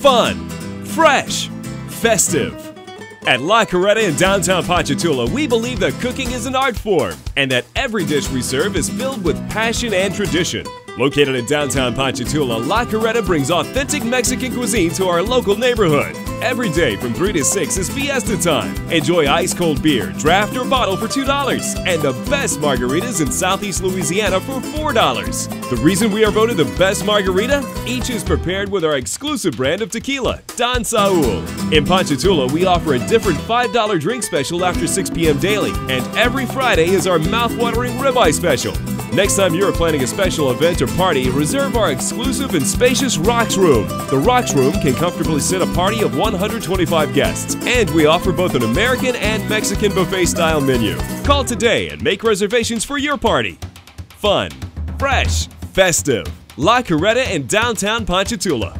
fun, fresh, festive. At La Carreta in downtown Ponchatoula, we believe that cooking is an art form and that every dish we serve is filled with passion and tradition. Located in downtown Ponchatoula, La Carreta brings authentic Mexican cuisine to our local neighborhood. Every day from 3 to 6 is fiesta time. Enjoy ice cold beer, draft or bottle for $2, and the best margaritas in Southeast Louisiana for $4. The reason we are voted the best margarita? Each is prepared with our exclusive brand of tequila, Don Saul. In Ponchatoula, we offer a different $5 drink special after 6 p.m. daily, and every Friday is our mouth-watering ribeye special. Next time you're planning a special event or party, reserve our exclusive and spacious Rocks Room. The Rocks Room can comfortably sit a party of 125 guests, and we offer both an American and Mexican buffet style menu. Call today and make reservations for your party. Fun, fresh, festive. La Carreta in downtown Ponchatoula.